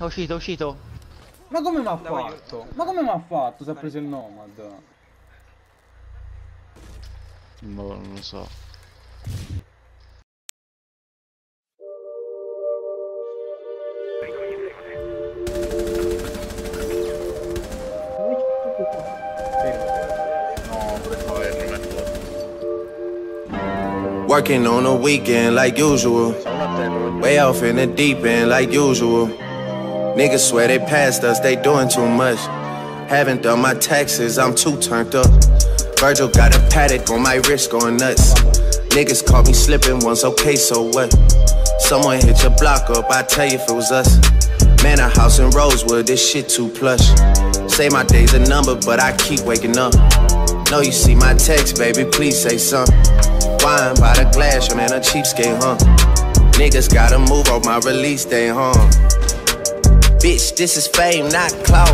È uscito, è uscito. Ma come mi ha fatto? Ma come mi ha fatto se ha preso il nomad? Boh, non lo so. Working on a weekend like usual. Way off in the deep end like usual. Niggas swear they passed us, they doing too much. Haven't done my taxes, I'm too turned up. Virgil got a Patek on my wrist going nuts. Niggas caught me slipping once, okay, so what? Someone hit your block up, I tell you if it was us. Man, a house in Rosewood, this shit too plush. Say my day's a number, but I keep waking up. Know you see my text, baby, please say something. Wine by the glass, your man a cheapskate, huh? Niggas gotta move off my release day, huh? Bitch, this is fame, not clout.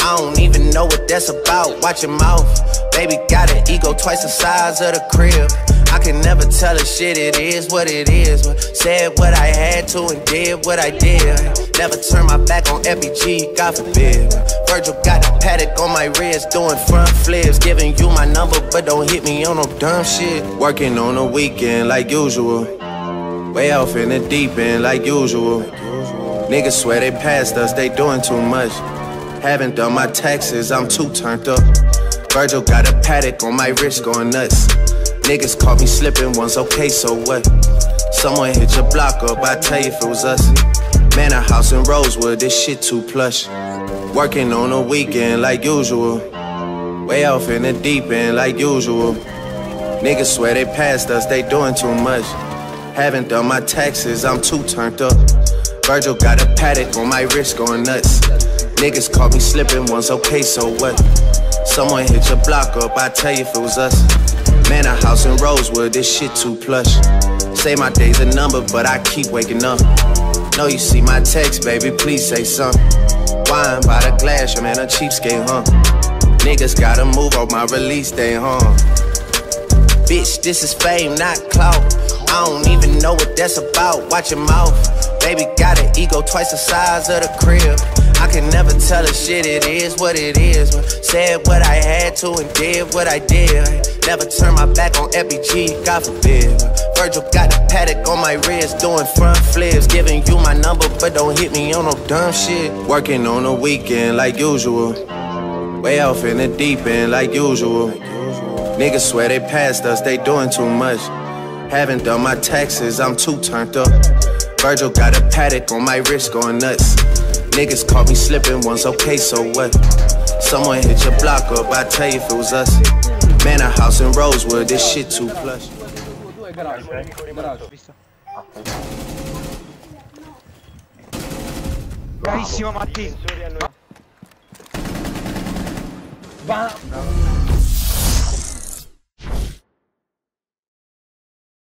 I don't even know what that's about. Watch your mouth. Baby got an ego twice the size of the crib. I can never tell a shit, it is what it is. But said what I had to and did what I did. Never turn my back on FBG, God forbid. Virgil got a Patek on my wrist, doing front flips. Giving you my number, but don't hit me on no dumb shit. Working on a weekend like usual. Way off in the deep end like usual. Niggas swear they passed us, they doing too much. Haven't done my taxes, I'm too turned up. Virgil got a Patek on my wrist going nuts. Niggas caught me slipping once, okay, so what? Someone hit your block up, I tell you if it was us. Man, a house in Rosewood, this shit too plush. Working on a weekend like usual. Way off in the deep end like usual. Niggas swear they passed us, they doing too much. Haven't done my taxes, I'm too turned up. Virgil got a Patek on my wrist going nuts. Niggas caught me slipping once, okay, so what? Someone hit your block up, I tell you if it was us. Man, a house in Rosewood, this shit too plush. Say my day's a number, but I keep waking up. Know you see my text, baby, please say something. Wine by the glass, your man a cheapskate, huh? Niggas gotta move on my release day, huh? Bitch, this is fame, not clout. I don't even know what that's about. Watch your mouth. Baby got an ego twice the size of the crib. I can never tell a shit, it is what it is. Said what I had to and did what I did. Never turn my back on FBG, God forbid. Virgil got a Patek on my wrist, doing front flips. Giving you my number, but don't hit me on no dumb shit. Working on a weekend like usual. Way off in the deep end like usual. Niggas swear they passed us, they doing too much. Haven't done my taxes, I'm too turned up. Virgil got a Patek on my wrist going nuts. Niggas caught me slipping once, okay, so what? Someone hit your block up, I tell you if it was us. Man, a house in Rosewood, this shit too plush. Due garage, garage. Bravissimo Matti. Va,